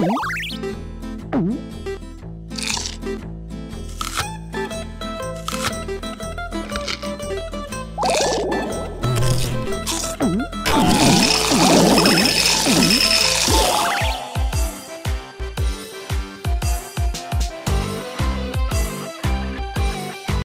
Mm-hmm. mm-hmm.